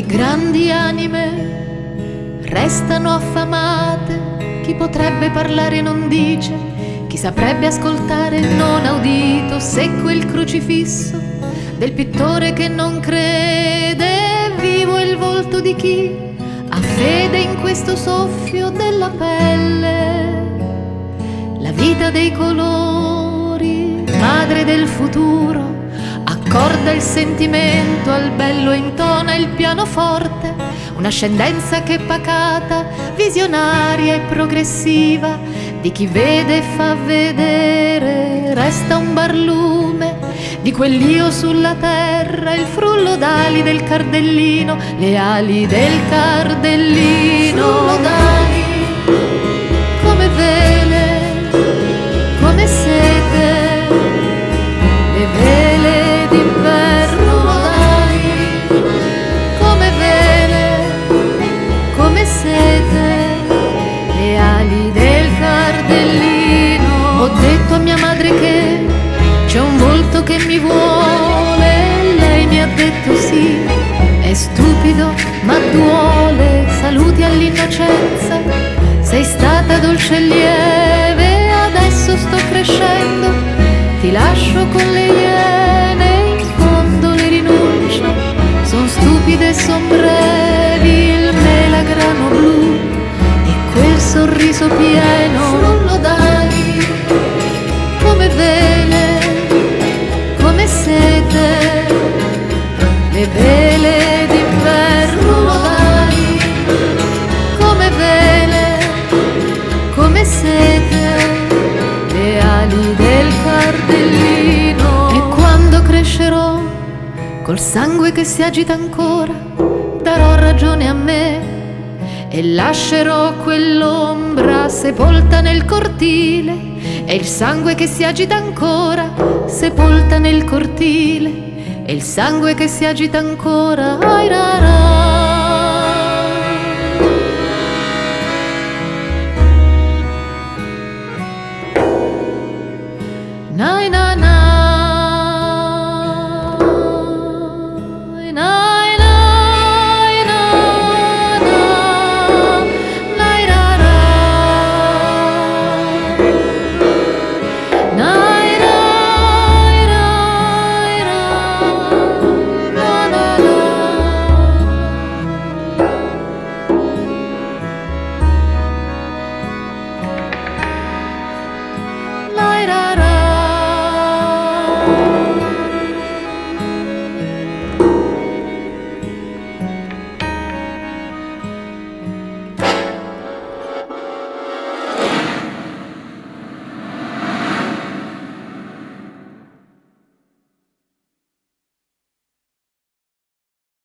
Le grandi anime restano affamate, chi potrebbe parlare non dice, chi saprebbe ascoltare non ha udito, se quel crocifisso del pittore che non crede, vivo il volto di chi ha fede in questo soffio della pelle, la vita dei colori, madre del futuro accorda il sentimento al bello intona il pianoforte, un'ascendenza che è pacata, visionaria e progressiva, di chi vede e fa vedere, resta un barlume, di quell'io sulla terra, il frullo d'ali del cardellino, le ali del cardellino. Frullo d'ali, saluti all'innocenza, sei stata dolce e lieve, adesso sto crescendo, ti lascio con le iene, in fondo le rinunce, son stupide e son brevi, il melagrano blu. E quel sorriso pieno, frullo d'ali, come vele, come sete, le vele Col sangue che si agita ancora, darò ragione a me e lascerò quell'ombra sepolta nel cortile. E il sangue che si agita ancora, sepolta nel cortile. E il sangue che si agita ancora, ai rara. Nai na na